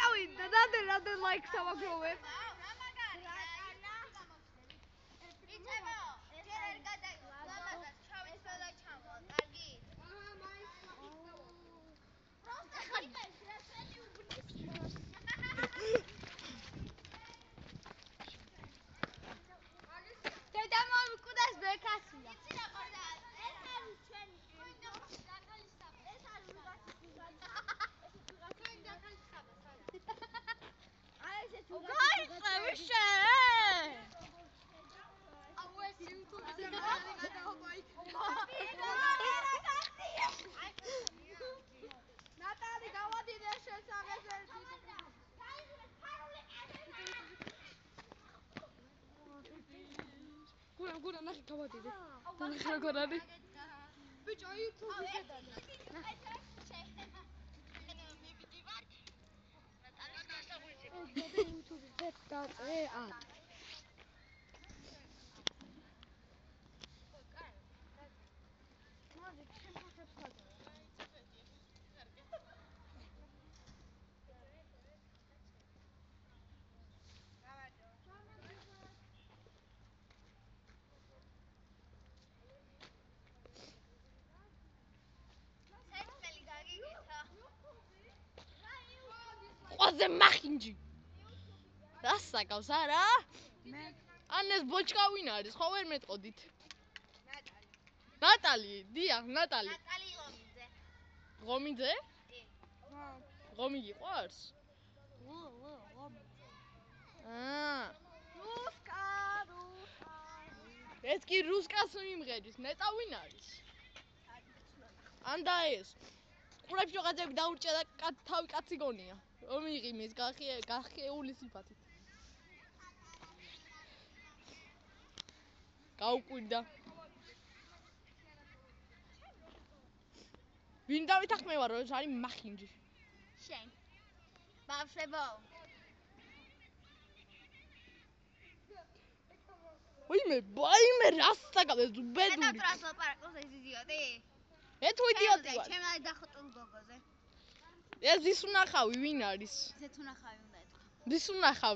No, he, that nothing, nothing like someone. გურა ნახე გავადიდე ნახე როგორ არის ბიჭო YouTube-ზე დადა YouTube-ზე დაწე ა სერტმელი ყვაზე მახინჯი. რას საკავს არა? მე ან ეს ბოჭკა ვინ არის? ხო ვერ მეტყოდით. ნატალი დიახ ნატალი. ნატალი ღომიძე. ღომიძე? ხო ღომი გიყვარს ლო ლო ლო აა რუსკა რუსკა. ეს კი რუსკას მიმღერის ნეტა ვინ არის? ანდა ეს ყურებს რაღაცები დაურჭა და თავი კაცი გონია რომ იღიმის გახე გახეული სიფათით გაუკვირდა ვინ დავითახმევა რომ ეს არის მახინჯი შენ. ბავშვებო, ვაიმე ვაიმე რას საკავეს მეტად ბედური რას ლაპარაკობს ეს იდიოტი? ე თუ იდიოტი ვარ ჩემ არის დახოტულ გოგოზე. Ez dizuna jau, ibinariz. Ez dizuna jau, da. Dizuna jau.